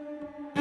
Música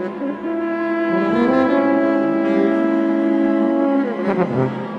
thank you